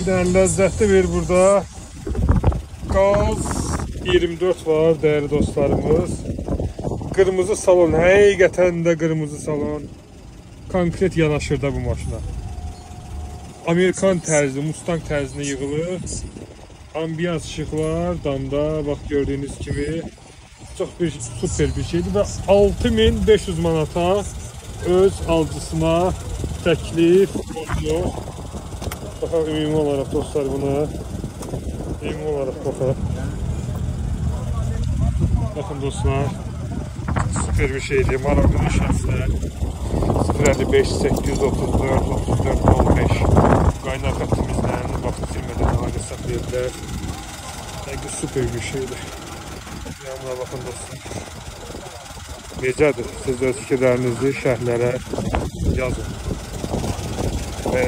Bir dənə ləzzətli bir burada. Qaz 24 var değerli dostlarımız. Kırmızı salon, həqiqətən də qırmızı salon. Konkret yanaşır da bu maşına. Amerikan tərzi, Mustang tərzinə yığılır. Ambiyans ışıqlar damda, bax gördüyünüz kimi çox bir super bir şeydir və 6500 manata öz alıcısına təklif olunur. Baxaq ümumi olaraq dostlar buna. Ümumi olaraq baxaq. Baxın dostlar. Süper bir şeydir. Maraqlı şəxslər. 055 834 34 15 Qaynar xəttimizdən baxın silmədən əlaqə saxlaya bilər. Həqiqi super bir şeydir. Yanına baxın dostlar. Necədir? Siz öz fikirlərinizi şərhlərə yazın. Və